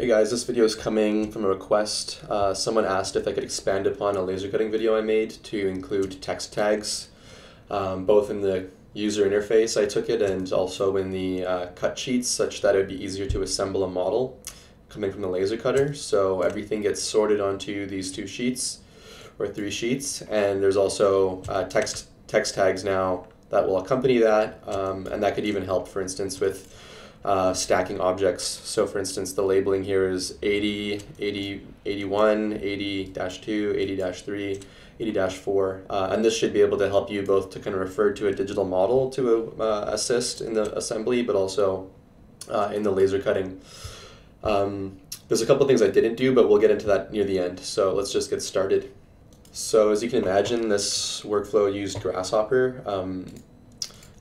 Hey guys, this video is coming from a request. Uh, someone asked if I could expand upon a laser cutting video I made to include text tags, um, both in the user interface I took it and also in the uh, cut sheets such that it would be easier to assemble a model coming from the laser cutter. So everything gets sorted onto these two sheets or three sheets and there's also uh, text, text tags now that will accompany that um, and that could even help for instance with uh, stacking objects. So for instance, the labeling here is 80, 80, 81, 80-2, 80-3, 80-4. Uh, and this should be able to help you both to kind of refer to a digital model to uh, assist in the assembly, but also uh, in the laser cutting. Um, there's a couple things I didn't do, but we'll get into that near the end. So let's just get started. So as you can imagine, this workflow used Grasshopper. Um,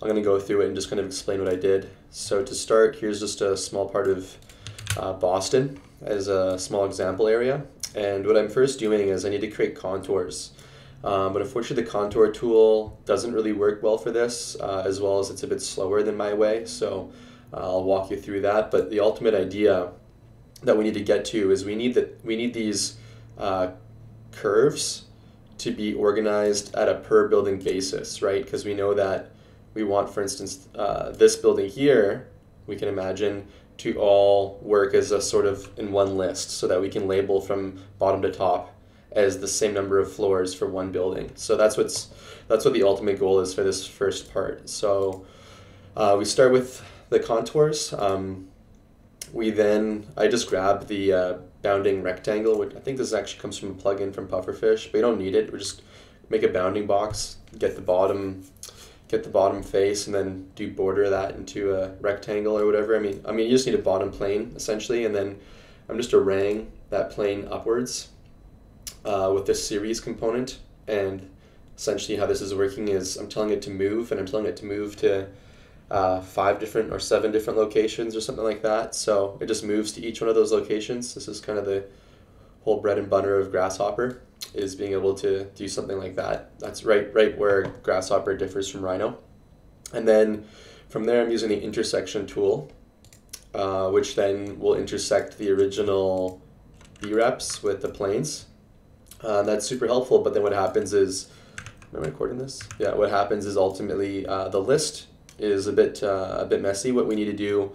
I'm going to go through it and just kind of explain what I did. So to start, here's just a small part of uh, Boston as a small example area. And what I'm first doing is I need to create contours. Um, but unfortunately the contour tool doesn't really work well for this, uh, as well as it's a bit slower than my way. So uh, I'll walk you through that. But the ultimate idea that we need to get to is we need that we need these uh, curves to be organized at a per building basis, right? Because we know that we want, for instance, uh, this building here, we can imagine to all work as a sort of in one list so that we can label from bottom to top as the same number of floors for one building. So that's what's that's what the ultimate goal is for this first part. So uh, we start with the contours. Um, we then I just grab the uh, bounding rectangle, which I think this actually comes from a plugin from Pufferfish, but you don't need it. We just make a bounding box, get the bottom get the bottom face and then do border that into a rectangle or whatever. I mean, I mean, you just need a bottom plane essentially, and then I'm just arraying that plane upwards uh, with this series component. And essentially, how this is working is I'm telling it to move, and I'm telling it to move to uh, five different or seven different locations or something like that. So it just moves to each one of those locations. This is kind of the whole bread and butter of Grasshopper is being able to do something like that. That's right, right where Grasshopper differs from Rhino. And then from there, I'm using the intersection tool, uh, which then will intersect the original B-reps with the planes. Uh, that's super helpful, but then what happens is, am I recording this? Yeah, what happens is ultimately uh, the list is a bit, uh, a bit messy. What we need to do,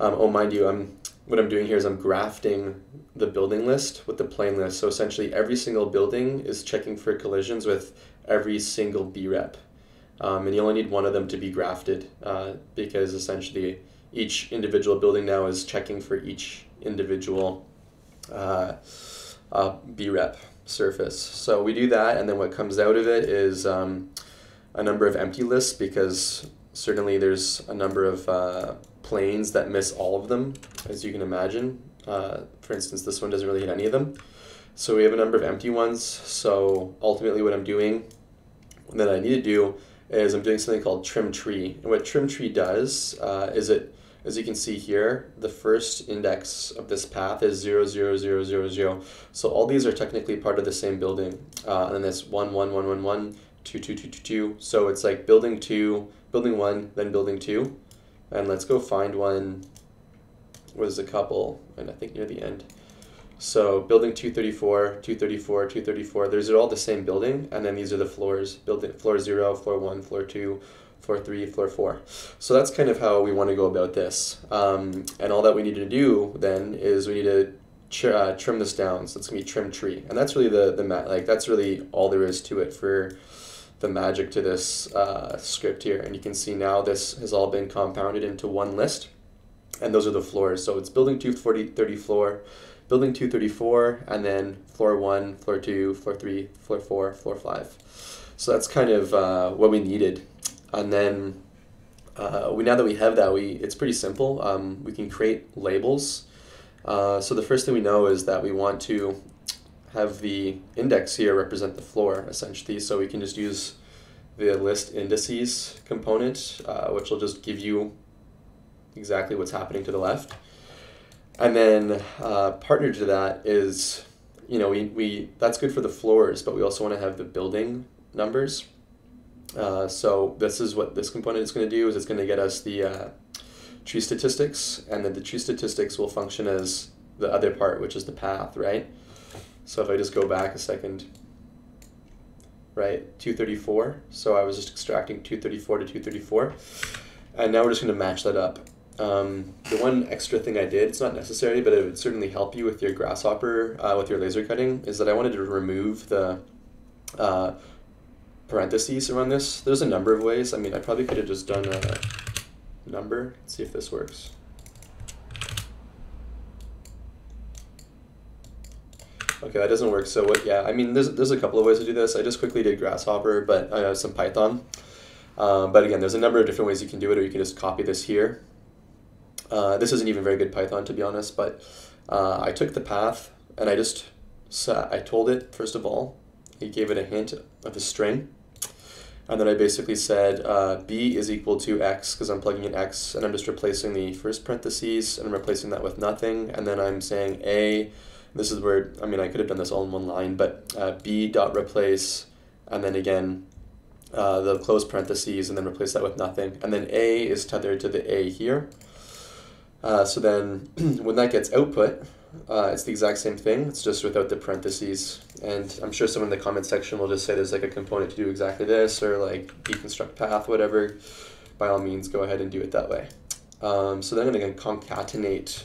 um, oh mind you, I'm what I'm doing here is I'm grafting the building list with the plane list. So essentially every single building is checking for collisions with every single B rep. Um, and you only need one of them to be grafted uh, because essentially each individual building now is checking for each individual uh, uh, B rep surface. So we do that and then what comes out of it is um, a number of empty lists because certainly there's a number of uh, planes that miss all of them, as you can imagine. Uh, for instance, this one doesn't really hit any of them. So we have a number of empty ones. So ultimately what I'm doing that I need to do is I'm doing something called trim tree. And what trim tree does uh, is it, as you can see here, the first index of this path is 0, 0, 0, 0, 0. So all these are technically part of the same building. Uh, and then that's 1, 1, 1, 1, 1, 2, 2, 2, 2, 2. So it's like building 2, building 1, then building 2. And let's go find one was a couple, and I think near the end. So building 234, 234, 234, those are all the same building, and then these are the floors, building floor 0, floor 1, floor 2, floor 3, floor 4. So that's kind of how we want to go about this. Um, and all that we need to do then is we need to uh, trim this down, so it's to be trim tree. And that's really the, the mat. like that's really all there is to it for the magic to this uh, script here. And you can see now this has all been compounded into one list. And those are the floors. So it's building 230 floor, building 234, and then floor 1, floor 2, floor 3, floor 4, floor 5. So that's kind of uh, what we needed. And then uh, we now that we have that, we it's pretty simple. Um, we can create labels. Uh, so the first thing we know is that we want to have the index here represent the floor essentially. So we can just use the list indices component, uh, which will just give you exactly what's happening to the left. And then uh, partnered to that is, you know, we, we that's good for the floors, but we also want to have the building numbers. Uh, so this is what this component is going to do is it's going to get us the uh, tree statistics, and then the tree statistics will function as the other part, which is the path, right? So if I just go back a second, right, 234. So I was just extracting 234 to 234. And now we're just going to match that up. Um, the one extra thing I did, it's not necessary, but it would certainly help you with your grasshopper, uh, with your laser cutting, is that I wanted to remove the uh, parentheses around this. There's a number of ways. I mean, I probably could have just done a number. Let's see if this works. Okay, that doesn't work. So what? Yeah, I mean, there's there's a couple of ways to do this. I just quickly did Grasshopper, but have some Python. Um, but again, there's a number of different ways you can do it, or you can just copy this here. Uh, this isn't even very good Python, to be honest, but uh, I took the path and I just I told it first of all. I gave it a hint of a string, and then I basically said uh, b is equal to x because I'm plugging in x, and I'm just replacing the first parentheses, and I'm replacing that with nothing, and then I'm saying a this is where, I mean, I could have done this all in one line, but uh, b dot replace, and then again, uh, the close parentheses, and then replace that with nothing. And then a is tethered to the a here. Uh, so then when that gets output, uh, it's the exact same thing, it's just without the parentheses. And I'm sure someone in the comment section will just say there's like a component to do exactly this, or like deconstruct path, whatever. By all means, go ahead and do it that way. Um, so then I'm to concatenate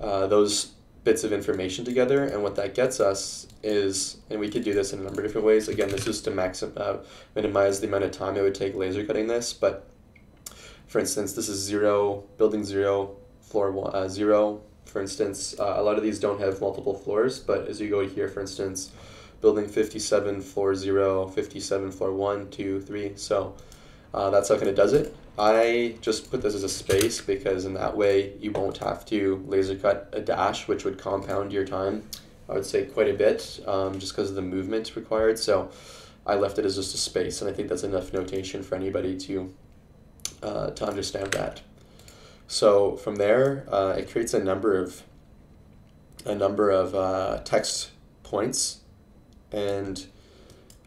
uh, those bits of information together and what that gets us is and we could do this in a number of different ways again this is to maxim, uh, minimize the amount of time it would take laser cutting this but for instance this is zero building zero floor one, uh, zero for instance uh, a lot of these don't have multiple floors but as you go here for instance building 57 floor 0 57 floor one, two, three. so uh, that's how kind of does it I just put this as a space because in that way you won't have to laser cut a dash, which would compound your time, I would say quite a bit, um, just because of the movement required. So I left it as just a space, and I think that's enough notation for anybody to, uh, to understand that. So from there, uh, it creates a number of a number of uh, text points, and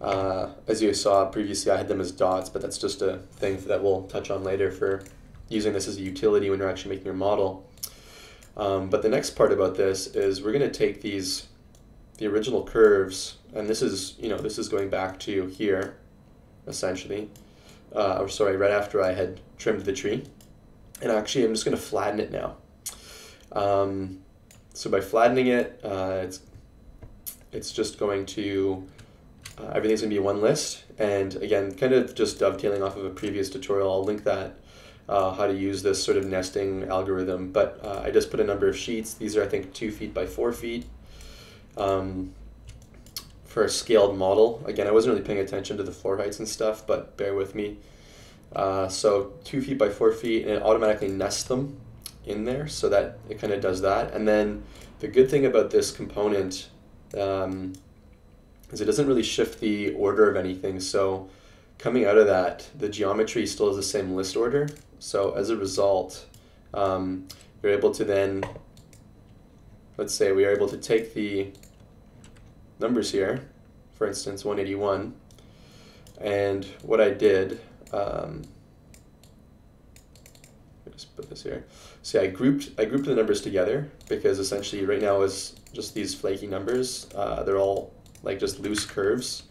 uh, as you saw previously, I had them as dots, but that's just a thing that we'll touch on later for using this as a utility when you're actually making your model. Um, but the next part about this is we're going to take these, the original curves, and this is, you know, this is going back to here, essentially, uh, or sorry, right after I had trimmed the tree. And actually, I'm just going to flatten it now. Um, so by flattening it, uh, it's, it's just going to uh, everything's going to be one list. And again, kind of just dovetailing off of a previous tutorial, I'll link that, uh, how to use this sort of nesting algorithm. But uh, I just put a number of sheets. These are, I think, two feet by four feet. Um, for a scaled model, again, I wasn't really paying attention to the floor heights and stuff, but bear with me. Uh, so two feet by four feet, and it automatically nests them in there so that it kind of does that. And then the good thing about this component um, is it doesn't really shift the order of anything. So coming out of that, the geometry still has the same list order. So as a result, um, you're able to then, let's say we are able to take the numbers here, for instance, 181, and what I did, um, just put this here. See, I grouped I grouped the numbers together because essentially right now is just these flaky numbers. Uh, they're all like just loose curves,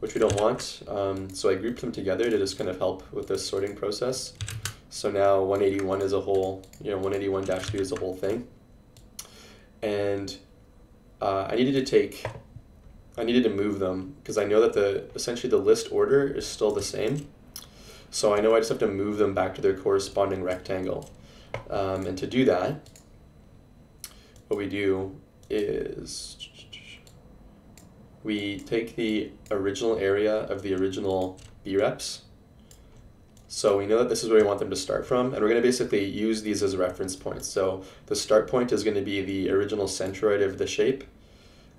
which we don't want. Um, so I grouped them together to just kind of help with this sorting process. So now 181 is a whole, you know, 181-3 is a whole thing. And uh, I needed to take, I needed to move them because I know that the, essentially the list order is still the same. So I know I just have to move them back to their corresponding rectangle. Um, and to do that, what we do is we take the original area of the original B-reps. So we know that this is where we want them to start from, and we're going to basically use these as reference points. So the start point is going to be the original centroid of the shape,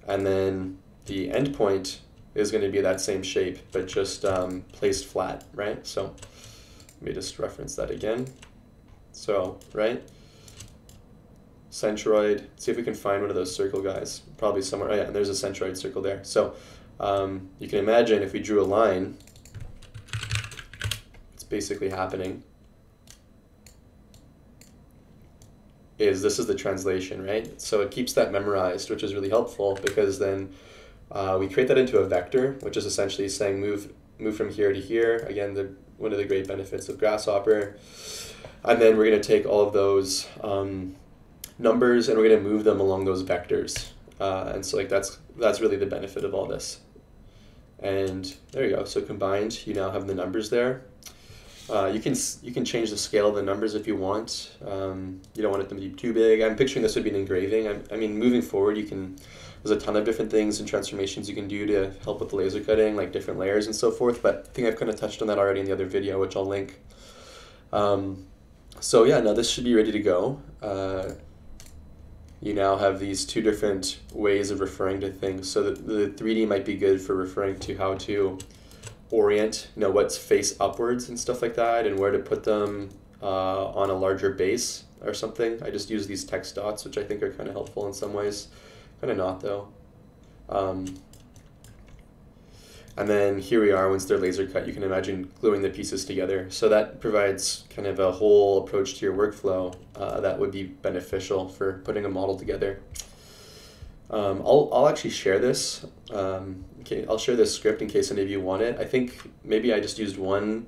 and then the end point is going to be that same shape, but just um, placed flat, right? So let me just reference that again. So, right? Centroid. See if we can find one of those circle guys. Probably somewhere. Oh yeah, there's a centroid circle there. So um, you can imagine if we drew a line, it's basically happening. is this is the translation, right? So it keeps that memorized, which is really helpful because then uh, we create that into a vector, which is essentially saying move move from here to here. Again, the one of the great benefits of Grasshopper. And then we're going to take all of those um, numbers and we're going to move them along those vectors. Uh, and so like that's that's really the benefit of all this. And there you go. So combined, you now have the numbers there. Uh, you can you can change the scale of the numbers if you want. Um, you don't want it to be too big. I'm picturing this would be an engraving. I, I mean, moving forward, you can. There's a ton of different things and transformations you can do to help with the laser cutting, like different layers and so forth. But I think I've kind of touched on that already in the other video, which I'll link. Um, so yeah, now this should be ready to go. Uh, you now have these two different ways of referring to things. So the, the 3D might be good for referring to how to orient, you know, what's face upwards and stuff like that, and where to put them uh, on a larger base or something. I just use these text dots, which I think are kind of helpful in some ways. Kind of not, though. Um, and then here we are, once they're laser cut, you can imagine gluing the pieces together. So that provides kind of a whole approach to your workflow uh, that would be beneficial for putting a model together. Um, I'll, I'll actually share this. Um, okay, I'll share this script in case any of you want it. I think maybe I just used one.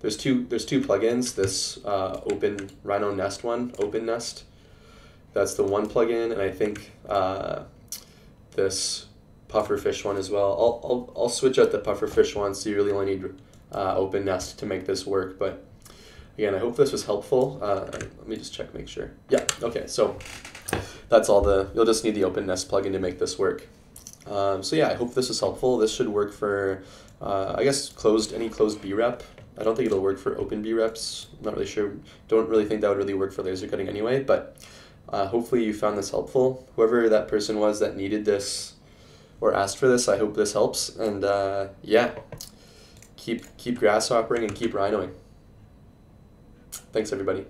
There's two. There's two plugins. This uh, Open Rhino Nest one, Open Nest. That's the one plugin, and I think uh, this pufferfish one as well. I'll, I'll, I'll switch out the pufferfish one so you really only need uh, open nest to make this work. But again, I hope this was helpful. Uh, let me just check, make sure. Yeah, okay, so that's all the, you'll just need the open nest plugin to make this work. Um, so yeah, I hope this is helpful. This should work for, uh, I guess, closed any closed B-rep. I don't think it'll work for open B-reps. I'm not really sure. Don't really think that would really work for laser cutting anyway, but uh, hopefully you found this helpful. Whoever that person was that needed this or asked for this. I hope this helps. And uh, yeah, keep keep grasshoppering and keep rhinoing. Thanks everybody.